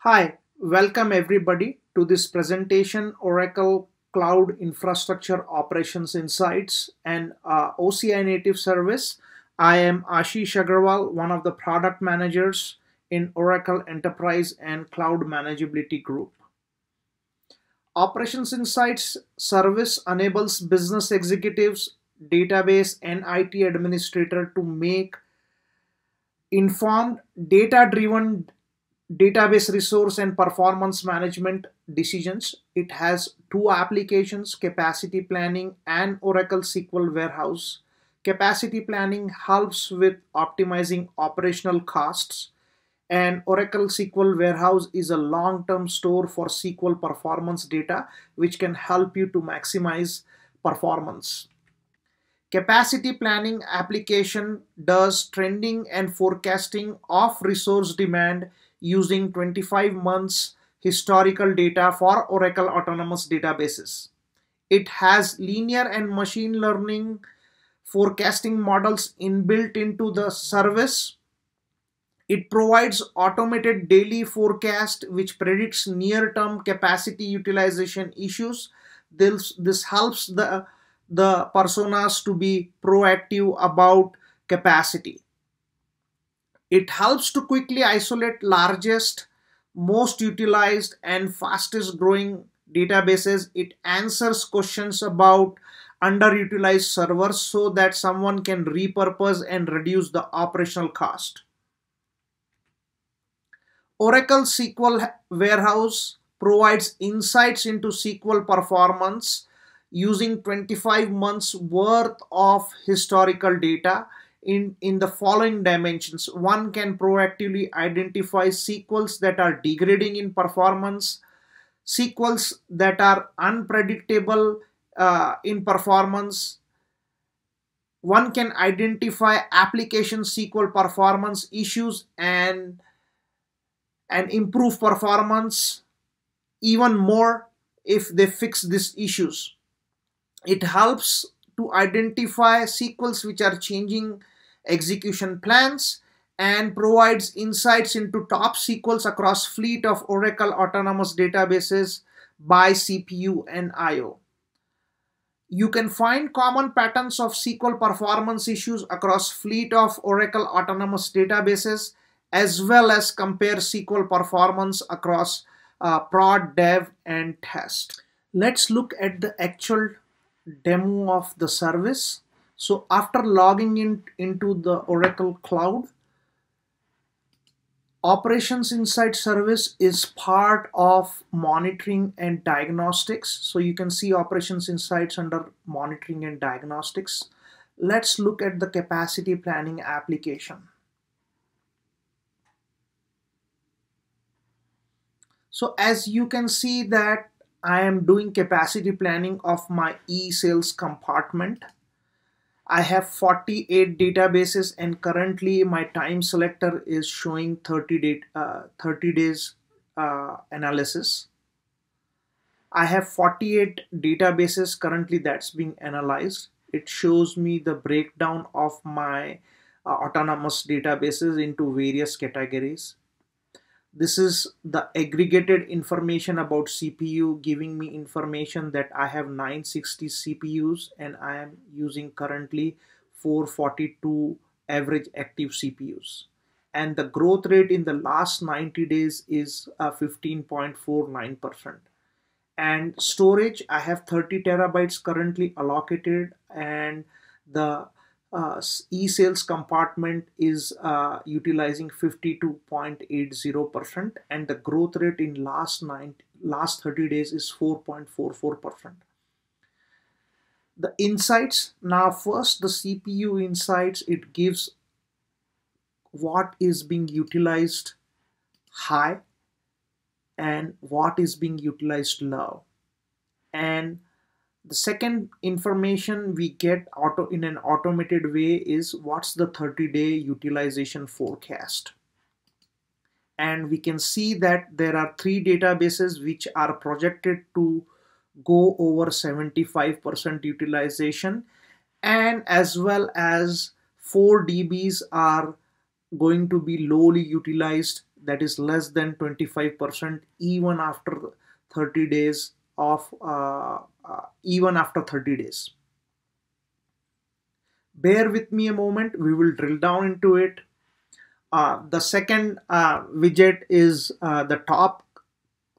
Hi, welcome everybody to this presentation Oracle Cloud Infrastructure Operations Insights and uh, OCI native service. I am Ashish Agarwal, one of the product managers in Oracle Enterprise and Cloud Manageability Group. Operations Insights service enables business executives, database and IT administrator to make informed data-driven database resource and performance management decisions. It has two applications, capacity planning and Oracle SQL Warehouse. Capacity planning helps with optimizing operational costs and Oracle SQL Warehouse is a long-term store for SQL performance data which can help you to maximize performance. Capacity planning application does trending and forecasting of resource demand using 25 months historical data for Oracle Autonomous Databases. It has linear and machine learning forecasting models inbuilt into the service. It provides automated daily forecast which predicts near-term capacity utilization issues. This, this helps the, the personas to be proactive about capacity. It helps to quickly isolate largest, most utilized and fastest growing databases. It answers questions about underutilized servers so that someone can repurpose and reduce the operational cost. Oracle SQL Warehouse provides insights into SQL performance using 25 months worth of historical data in, in the following dimensions. One can proactively identify SQLs that are degrading in performance, SQLs that are unpredictable uh, in performance. One can identify application SQL performance issues and, and improve performance even more if they fix these issues. It helps to identify SQLs which are changing execution plans, and provides insights into top SQLs across fleet of Oracle Autonomous Databases by CPU and I.O. You can find common patterns of SQL performance issues across fleet of Oracle Autonomous Databases as well as compare SQL performance across uh, prod, dev, and test. Let's look at the actual demo of the service. So after logging in into the Oracle Cloud, Operations Insight service is part of monitoring and diagnostics. So you can see Operations Insights under monitoring and diagnostics. Let's look at the capacity planning application. So as you can see that I am doing capacity planning of my e-sales compartment I have 48 databases and currently my time selector is showing 30, day, uh, 30 days uh, analysis. I have 48 databases currently that's being analyzed. It shows me the breakdown of my uh, autonomous databases into various categories. This is the aggregated information about CPU giving me information that I have 960 CPUs and I am using currently 442 average active CPUs. And the growth rate in the last 90 days is 15.49%. Uh, and storage, I have 30 terabytes currently allocated and the e-sales compartment is uh, utilizing 52.80% and the growth rate in last nine last 30 days is 4.44%. The insights now first the CPU insights it gives what is being utilized high and what is being utilized low and the second information we get auto in an automated way is what's the 30 day utilization forecast. And we can see that there are three databases which are projected to go over 75% utilization. And as well as 4 dBs are going to be lowly utilized that is less than 25% even after 30 days of uh, uh, even after 30 days. Bear with me a moment. We will drill down into it. Uh, the second uh, widget is uh, the top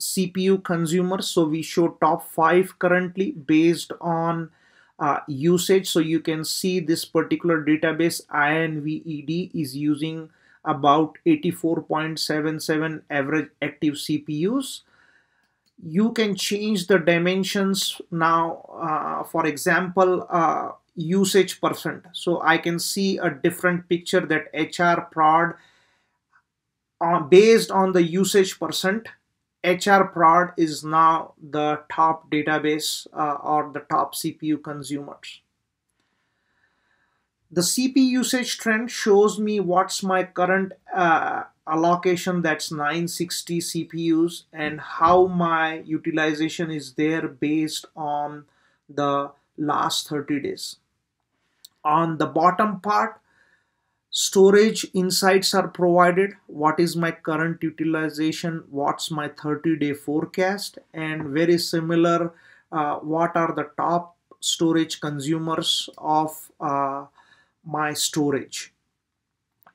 CPU consumer. so we show top five currently based on uh, usage. So you can see this particular database INVED is using about 84.77 average active CPUs you can change the dimensions now uh, for example uh, usage percent. So I can see a different picture that HR prod uh, based on the usage percent HR prod is now the top database uh, or the top CPU consumers the CP usage trend shows me what's my current uh, allocation that's 960 CPUs and how my utilization is there based on the last 30 days. On the bottom part, storage insights are provided. What is my current utilization? What's my 30 day forecast? And very similar, uh, what are the top storage consumers of uh, my storage?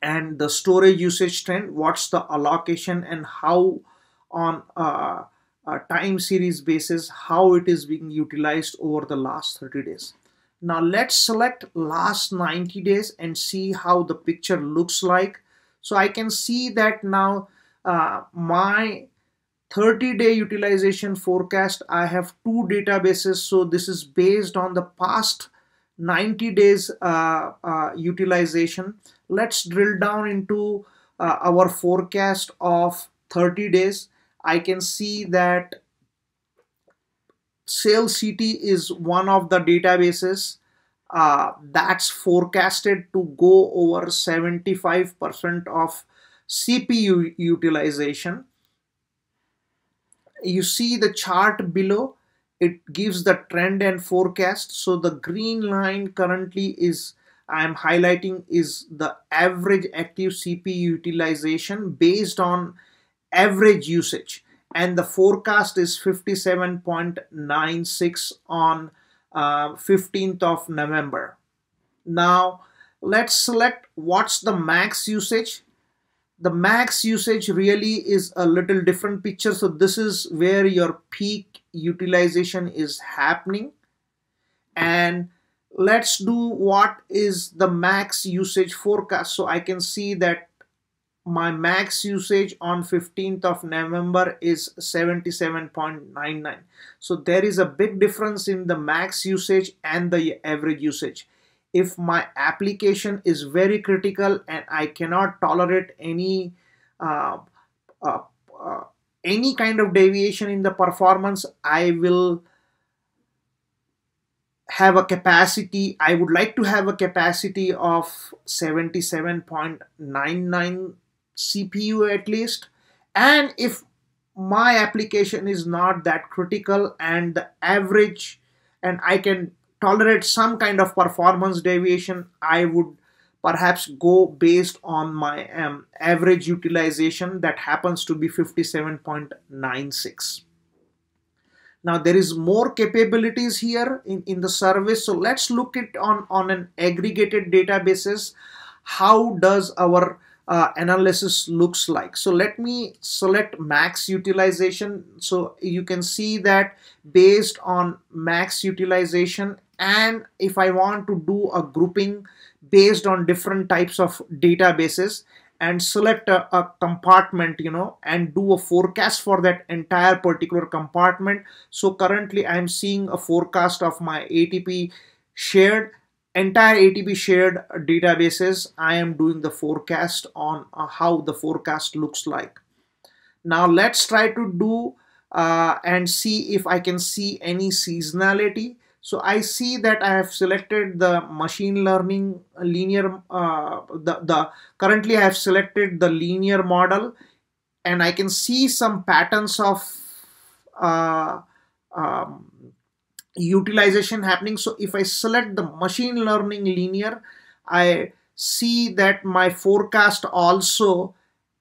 and the storage usage trend what's the allocation and how on a, a, time series basis how it is being utilized over the last 30 days. Now let's select last 90 days and see how the picture looks like. So I can see that now uh, my 30 day utilization forecast I have two databases. So this is based on the past 90 days uh, uh, utilization. Let's drill down into uh, our forecast of 30 days. I can see that SailCT is one of the databases uh, that's forecasted to go over 75% of CPU utilization. You see the chart below, it gives the trend and forecast. So the green line currently is I am highlighting is the average active CPU utilization based on average usage and the forecast is 57.96 on uh, 15th of November. Now let's select what's the max usage. The max usage really is a little different picture. So this is where your peak utilization is happening. And let's do what is the max usage forecast. So I can see that my max usage on 15th of November is 77.99 so there is a big difference in the max usage and the average usage. If my application is very critical and I cannot tolerate any uh, uh, uh, any kind of deviation in the performance I will have a capacity, I would like to have a capacity of 77.99 CPU at least. And if my application is not that critical and the average and I can tolerate some kind of performance deviation, I would perhaps go based on my um, average utilization that happens to be 57.96 now there is more capabilities here in, in the service. So let's look at on on an aggregated databases how does our uh, analysis looks like? So let me select max utilization. So you can see that based on max utilization and if I want to do a grouping based on different types of databases and select a, a, compartment you know and do a forecast for that entire particular compartment. So currently i'm seeing a forecast of my atp shared entire atp shared databases. I am doing the forecast on uh, how the forecast looks like. Now let's try to do uh, and see if i can see any seasonality so I see that I have selected the machine learning linear, uh, the, the currently I have selected the linear model and I can see some patterns of uh, um, utilization happening. So if I select the machine learning linear, I see that my forecast also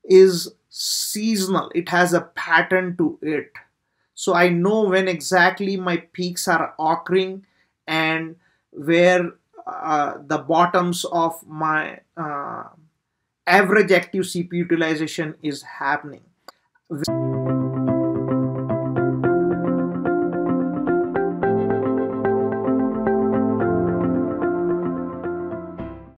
is seasonal it has a pattern to it so i know when exactly my peaks are occurring and where uh, the bottoms of my uh, average active cpu utilization is happening